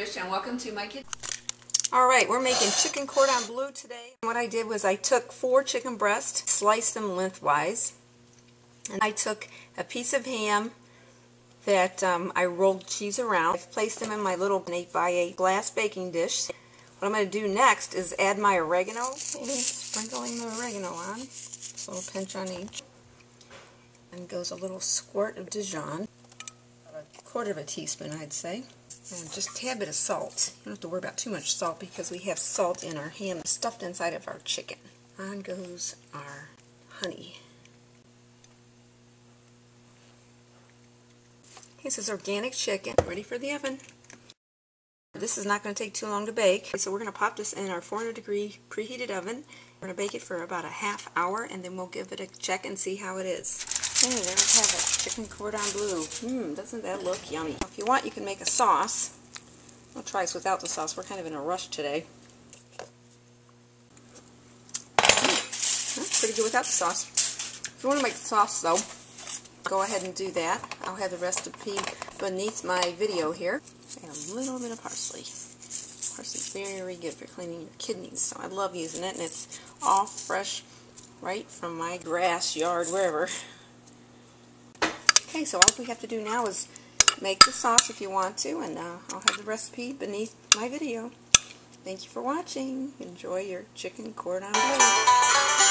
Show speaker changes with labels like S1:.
S1: and welcome to my kitchen.
S2: All right, we're making chicken cordon bleu today. What I did was I took four chicken breasts, sliced them lengthwise, and I took a piece of ham that um, I rolled cheese around. I've placed them in my little 8 by 8 glass baking dish. What I'm going to do next is add my oregano, sprinkling the oregano on, a little pinch on each. And goes a little squirt of Dijon, a quarter of a teaspoon I'd say. And just a tad bit of salt. You don't have to worry about too much salt because we have salt in our ham stuffed inside of our chicken. On goes our honey. This is organic chicken, ready for the oven. This is not going to take too long to bake, so we're going to pop this in our 400 degree preheated oven. We're going to bake it for about a half hour, and then we'll give it a check and see how it is. Okay, there we have it, chicken cordon bleu. Mmm, doesn't that look yummy? If you want, you can make a sauce. I'll try this without the sauce. We're kind of in a rush today. Mm, pretty good without the sauce. If you want to make the sauce, though, go ahead and do that. I'll have the recipe beneath my video here. And a little bit of parsley. Parsley's very good for cleaning your kidneys, so I love using it, and it's all fresh right from my grass yard, wherever. Okay, so all we have to do now is make the sauce if you want to, and uh, I'll have the recipe beneath my video. Thank you for watching. Enjoy your chicken cordon bleu.